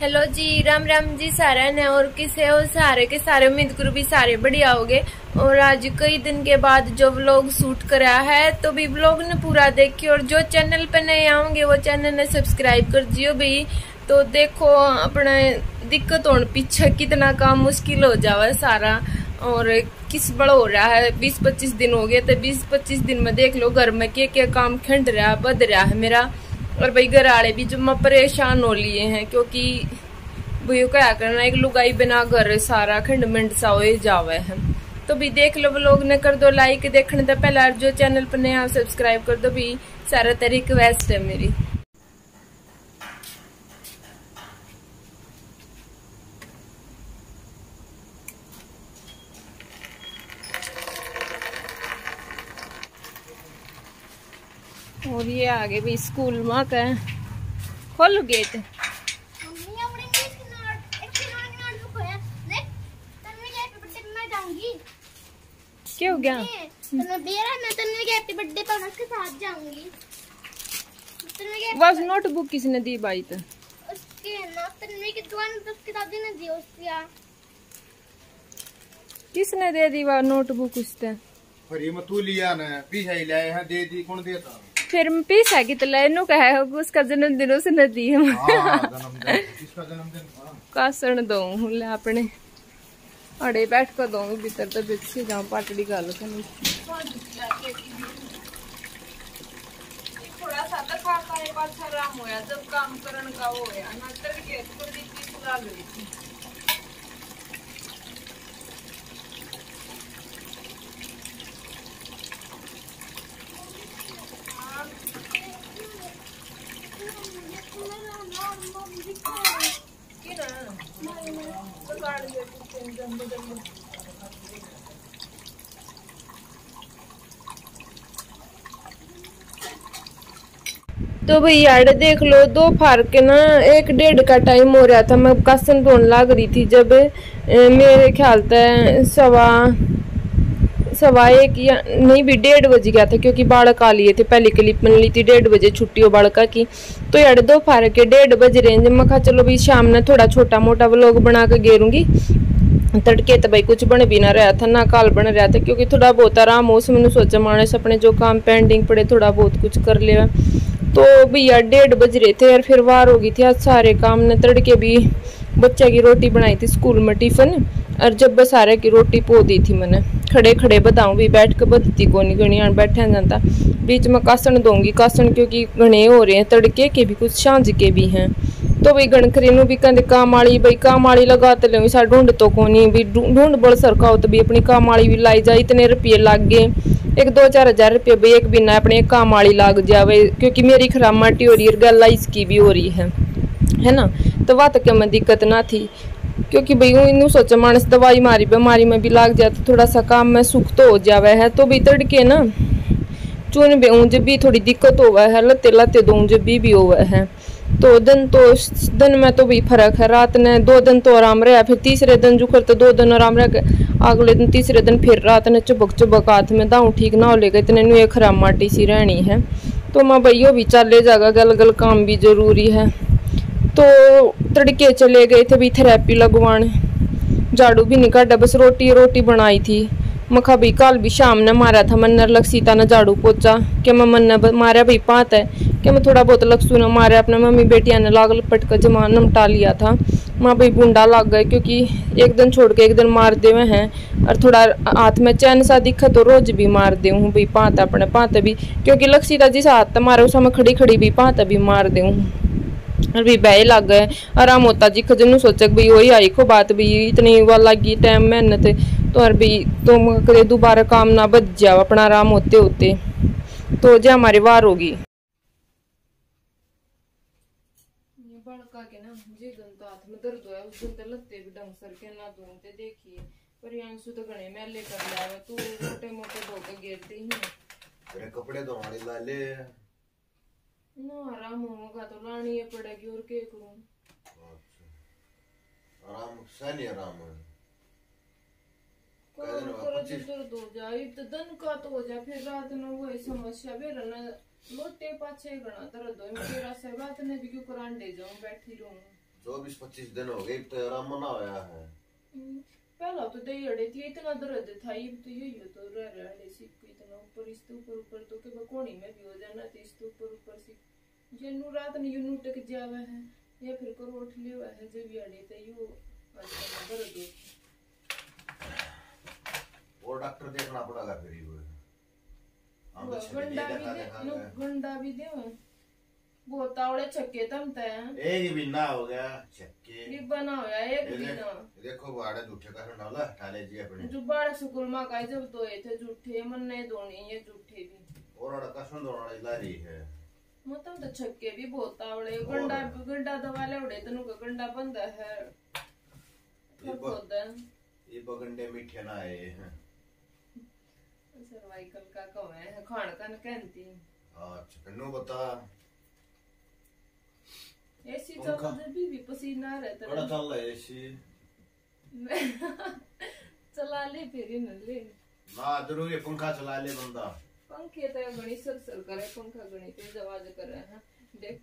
Hello ji, Ram Ram ji, सारा ने और किसे हो? सारे के सारे, उम्मीद करूँ भी सारे बढ़िया होगे। और आज कई दिन के बाद जो व्लॉग शूट करा है तो भी व्लॉग ने पूरा देखिए। और जो चैनल पे नए आओगे, वो चैनल ने सब्सक्राइब कर दियो भाई तो देखो, अपने दिक्कत होने पीछे कितना काम मुश्किल हो जावा सारा। और किस बड़ा हो रहा है, बीस पच्चीस दिन हो गए तो बीस पच्चीस दिन में देख लो, घर में क्या क्या काम खंड रहा, बद रहा है मेरा। और भाई घर वाले भी जो मैं परेशान हो लिए हैं, क्योंकि भैया क्या करना, एक लुगाई बिना घर सारा खंड मिंड सा हो जावे है। तो भी देख लो लोग ने कर दो लाइक देखने तो पहला जो चैनल पर नया सब्सक्राइब कर दो भी, सारा तेरी वेस्ट है मेरी। और ये आगे भी स्कूल में का। खोलो गेट। क्या हो गया बस नोटबुक किसने दी भाई तो? किसने दे दी वह नोटबुक उसने में तू लिया ना पीछे लाए हैं दे दी कौन देता? फिर पीछा की तो लेनो कहा है उसका जन्मदिन उसने दी है। हाँ, था कासन दो अपने अड़े बैठ कर दो भीतर तो बिछे जाऊँ पाटड़ी गालो तो नहीं थोड़ा सा तो खा खाए पाछा राम होया जब काम करन का होया ना तड़के थोड़ी सी सुला गई थी की ना तो काट दे टेंशन बदल तो भाई यार, देख लो, दो फार के ना। एक डेढ़ का टाइम हो रहा था, मैं कासन धोने लाग रही थी जब मेरे ख्याल से सवा सवा एक या, नहीं भी डेढ़ बज गया था, क्योंकि बालक आ लिए थे, पहली क्लिप बन ली थी, डेढ़ बजे छुट्टी हो बालका की तो यार, दो फार के डेढ़ बज रहे हैं। मैं कहा, चलो भाई, शाम ने थोड़ा छोटा मोटा व्लॉग बना के गेरूँगी तड़के तो भाई कुछ बन भी ना रहा था ना काल बन रहा था क्योंकि थोड़ा बहुत आराम हो मैंने सोचा मानस अपने जो काम पेंडिंग पड़े थोड़ा बहुत कुछ कर लिया तो भैया डेढ़ बज रहे थे और फिर वार हो गई थी आज सारे काम ने तड़के भी बच्चे की रोटी बनाई थी स्कूल में टिफ़िन और जब सारे की रोटी पो दी थी मैंने खड़े खड़े बताऊँ भी बैठ के बदती को नहीं गणी बैठा जाता बीच में कासन दूँगी कासन क्योंकि घने हो रहे हैं तड़के के भी कुछ साँझ के भी हैं तो भाई गणखरी नु भी कहते काम वाली भाई काम वाली लगा तो ले सा ढूंढ तो को नहीं भी ढूंढ बड़ सरका हो तो भी अपनी काम वाली भी लाई जाए इतने रुपये लग गए एक दो चार हज़ार रुपये भाई एक बिना अपने काम वाली लग जावे क्योंकि मेरी खराब माटी हो रही है गला इसकी भी हो रही है है ना तो वह तक में दिक्कत ना थी क्योंकि भाई इन सोचा मानस दवाई मारी बीमारी में भी लग जाए थोड़ा सा काम में सुख तो हो जावे है तो भी तड़के ना चुन भी ऊँज भी थोड़ी दिक्कत हो है लते लते दो ऊँज भी भी हो है तो दिन तो दिन में तो भी फ़र्क है। रात ने दो दिन तो आराम रहा, फिर तीसरे दिन जुखर तो दो दिन आराम रह अगले दिन तीसरे दिन फिर रात ने चुबक चुबक हाथ में दाऊ ठीक ना हो लेगा इतने नु एक खराब माटी सी रहनी है। तो मैं भैया भी चले जागा गल गल काम भी ज़रूरी है। तो तड़के चले गए थे भी थेरेपी लगवाने। झाड़ू भी नहीं काटा बस रोटी रोटी बनाई थी। मखा भाई कल भी शाम ने मारा था, मन्नर लक्सीता ने झाड़ू पोचा। कि मैं मन मारा भाई पात है? कि मैं थोड़ा बहुत लक्सू ने मारा, अपने मम्मी बेटिया ने लाग लपट कर जमान नमटा लिया था। माँ भाई बूंडा लग गए, क्योंकि एक दिन छोड़ के एक दिन मार दे हैं। और थोड़ा हाथ में चैन सा दिखा तो रोज भी मार दे हूँ भाई पात अपने पात भी। क्योंकि लक्सीता जिस हाथ मारे, उस खड़ी खड़ी भी पात भी मार दे और भी बह लग गए आराम होता जी खजन सोचा भाई वही आई को बात भी इतनी वो लगी टाइम मेहनत तो और भी तुम कदे दोबारा काम ना बच जाओ अपना आराम होते होते तो जो हमारी वार होगी के तो तो के तो तू ही कपड़े धोने लाले ना आराम होगा तो लानी पड़ेगी और क्या करूँ आराम सही आराम है काम करो तो दर्द हो जाए तो दिन का तो हो जाए फिर रात में वही समस्या फिर ना लोटे पाछे गणा दर्द हो मेरा से बात ने भी क्यों करान दे जाऊँ बैठी रहूँ चौबीस पच्चीस दिन हो गए तो आराम मना होया है पहला तो दही अड़े थी इतना दर्द था ये तो यही हो तो रह रहे सिक इतना ऊपर इसके ऊपर ऊपर तो के कोणी में भी हो जाना तो इसके ऊपर ऊपर सिक जे नु रात ने यूँ टक जावे है या फिर करो उठ लियो है जे भी अड़े तो यो अच्छा दर्द हो और डॉक्टर देखना पड़ेगा फिर ही तो छह गंडा भी दे। गंडा भी दे वो तावड़े छक्के तम तय एक ही बिना हो गया छक्के। बना होया एक ये भी देख- ना बाड़े झूठे का डाला ठाले जी अपने। जो बाड़क स्कूल में का जब दोए थे झूठे मन नहीं दोनी ये झूठे भी। और अड़ा कसम दोना इला रही है। मतलब तो छक्के भी बहुत आवड़े गंडा गंडा दवा ले उड़े तनु का गंडा बंद है। ये है। ये बगंडे मीठे ना आए हैं। सर्वाइकल का कम है? खान कन कहती। अच्छा कन्नू बता। ऐसी पंखा। चलो जब भी, भी पसीना रहता बड़ा चल रहा है ऐसी चला ले फिर न ले ना ज़रूरी पंखा चला ले बंदा पंखे तो गणी सर सर करे पंखा गणी तेज आवाज़ करे है देख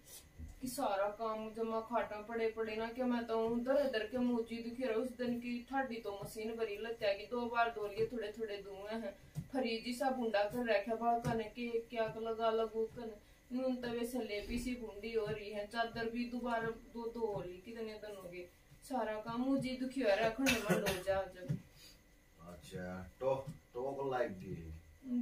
कि सारा काम जमा खाटा पड़े पड़े ना कि मैं तो दर दर के मुँह दुखी रहा उस दिन की ठाडी तो मशीन भरी लत्या की दो बार धो लिए थोड़े थोड़े धुए हैं फरीजी सा बुंडा कर रखा बा कने के क्या लगा लगू कने नून तवे से लेपी सी बूंदी हो रही है चादर भी दोबारा दो दो हो रही कितने दिन हो गए? सारा काम मुझे दुखी हो रहा खंड मंड हो जा जब। अच्छा तो तो को लाइक दी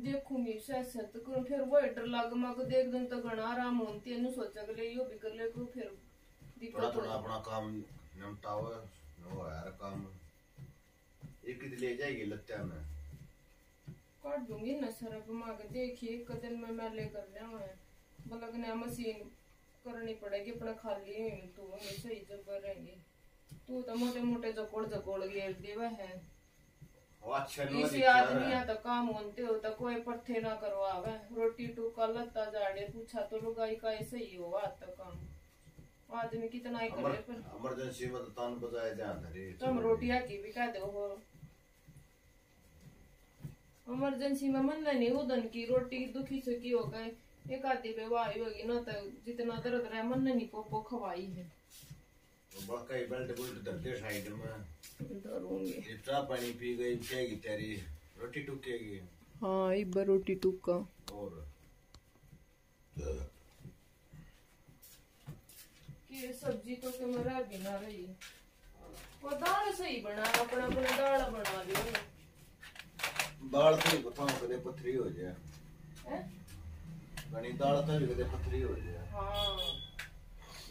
देखूँगी सैसे तो करूँ फिर वो डर लग मग देख दिन तो घना आराम होती है सोचा के लिए यो भी कर ले को फिर थोड़ा दिक्कत थोड़ा अपना काम निपटाओ वो यार काम। एक ही ले जाएगी लत्या में? काट दूँगी ना सर अब माँ देखिए एक दिन में मैं ले कर लिया मैं बलग ने मशीन करनी पड़ेगी अपना खाली तू हमें सही जब रहेंगी तू तो मोटे मोटे जकोड़ जकोड़ घेर देवा है वो अच्छा नहीं इसी आदमी या तो काम होते हो तो कोई पट्टे ना करवावे रोटी टूका लत्ता जाड़े पूछा तो लुगाई का ऐसे ही हो आज काम आदमी कितना ही करे पर इमरजेंसी में तो तान बजाए ध्यान धरे तुम रोटियाँ की भी कह दो हो इमरजेंसी में मन नहीं उदन की रोटी दुखी से की हो गए एक आधी बेवाई होगी ना तो जितना दर्द रहे मन ने नहीं पोपो खवाई है तो बड़का बेल्ट बुल्ट धरते साइड में ये चाय पानी पी गई पिएगी तेरी रोटी टूकेगी हाँ एक बार रोटी टुक्का और कि सब्ज़ी तो के मरा भी ना रही वो दाल सही बना अपना अपना दाल बना लियो दाल तो ही बताऊँ कदे पथरी हो जाए हैं? घनी दाल तो भी कदे पथरी हो। जाए हाँ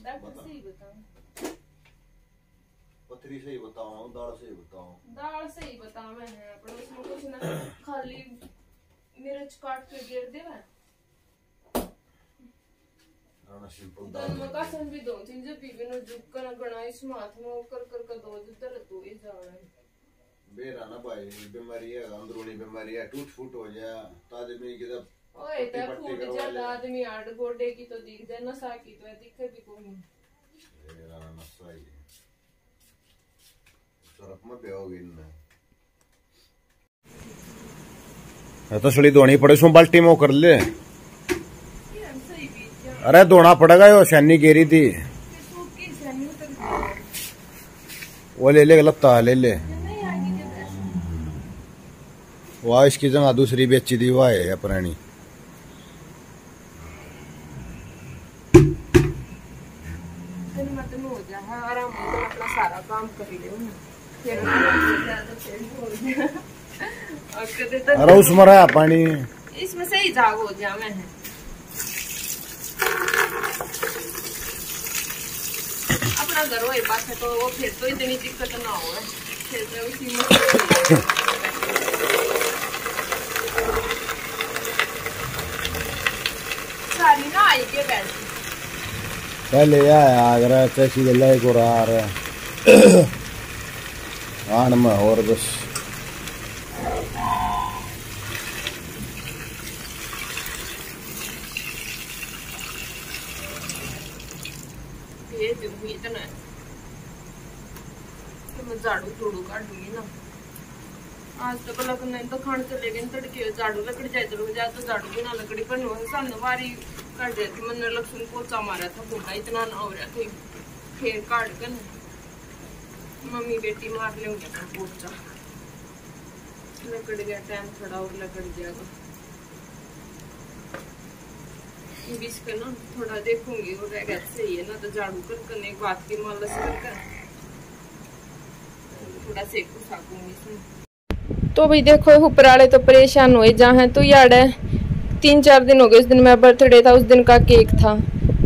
डॉक्टर सही बताऊँ। पथरी से ही बताऊँ दाल से ही बताऊँ। दाल सही बतावे हैं पर उसमें कुछ ना खाली मिर्च काट के गिर देवा राणा सिंपल दाल दाल में कासन भी दो तीन जब भी बिनो जुक्कन गणा इस माथ में कर कर कर दो जिधर दो ही जावे बेरा ना भाई बीमारी है अंदरूनी बीमारी है टूट फूट हो जाए ताजे में किधर ओए ते फूट ले। आदमी आड़ गोडे की तो दिख जाए नशा की तो दिखे भी कोई राणा नसा ही सरक में बेहोगी इनमें। तो सड़ी धोनी पड़े सो बाल्टी में कर ले। जा अरे धोना पड़ेगा यो सैनी गेरी थी। वो ले ले लत्ता ले ले। वाह इसकी जगह दूसरी बेची दी वाह है पुरानी दिन मत में हो जा है आराम से अपना सारा काम कर ले हो। तो अरे उसमें रहा पानी। इसमें सही जाग हो जा मैं। अपना घर हो पास तो वो फिर तो इतनी दिक्कत ना हो फिर तो उसी में सारी ना आई के बैठ। पहले आया आगरा कैसी गल्ला को रहा इतना तो मैं झाड़ू काटूँगी ना आज तो कल नहीं तो खान चले गए तड़के झाड़ू लकड़ी जाए तो जाए तो झाड़ू बिना लकड़ी लक्ष्मण पोचा मारा था भूखा इतना ना हो रहा था फिर काट कर मम्मी बेटी मार लेंगे पोचा लकड़ गया टाइम थोड़ा और लकड़ ना थोड़ा देखूँगी और रह गया सही है, ना तो झाड़ू कर बात की मालस कर। थोड़ा सेकू साकूँगी तो भाई देखो ऊपर वाले तो परेशान हुए जहाँ तो यार तीन चार दिन हो गए, उस दिन मेरा बर्थडे था, उस दिन का केक था।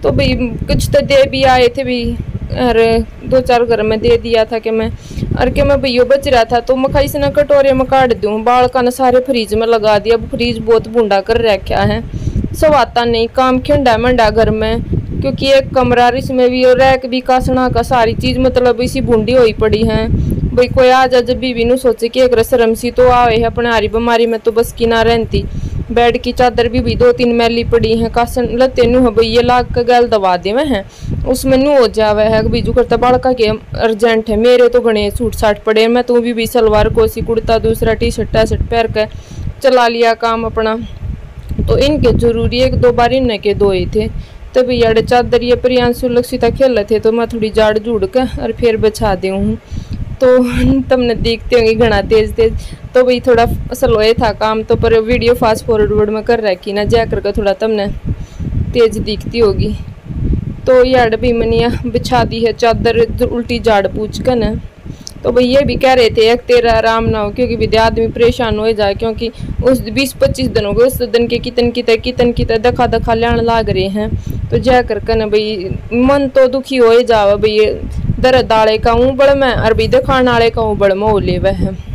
तो भाई कुछ तो दे भी आए थे भी। और दो चार घर में दे दिया था कि मैं। और कि मैं भैया बच रहा था तो मैं खाई से ना कटोरे में काट दूँ। बाल का ना सारे फ्रीज में लगा दिया। अब फ्रीज बहुत बूढ़ा कर रखा है। सब आता नहीं, काम खिंडा मंडा घर में। क्योंकि एक कमरा इसमें भी और रैक भी, कासना का सारी चीज़ मतलब इसी बूंदी हुई पड़ी है। भाई कोई आ जा जब बीवी सोचे कि एक रसरम तो आए है अपने हारी बीमारी में तो बस की ना रहती। बेड की चादर भी भी दो तीन मैली पड़ी है। कासन लते नु है लाग का गल दबा दे हैं। उसमें नु हो जावे है बीजू करता बाड़का के अर्जेंट है। मेरे तो गणे सूट साट पड़े मैं तू भी, भी सलवार कोसी कुर्ता दूसरा टी शर्ट शर्ट पहन के चला लिया काम अपना। तो इनके ज़रूरी एक दो बार इनके के दो ही थे। तो भैया चादर ये प्रियांशु लक्षिता खेल थे तो मैं थोड़ी जाड़ जुड़ के और फिर बचा दे हूँ तो तुमने देखते होंगे घना तेज तेज। तो भाई थोड़ा स्लोए था काम तो पर वीडियो फास्ट फॉरवर्ड में कर रखी ना जा करके थोड़ा तुमने तेज दिखती होगी। तो यार भी मनिया बिछा दी है, चादर उल्टी जाड़ पूछ कर ना। तो भाई ये भी कह रहे थे, एक तेरा आराम ना हो, क्योंकि विद्या आदमी परेशान हो जाए, क्योंकि उस बीस पच्चीस दिन हो गए, उस दिन के कितन कितने कितन कितने दखा दखा लेन लाग रहे हैं। तो जा कर ना भाई मन तो दुखी हो जावा, भाई दर्द दाले का ऊँ बड़ में, अरबी दिखाने वाले का ऊँ बड़ मोह ले वह।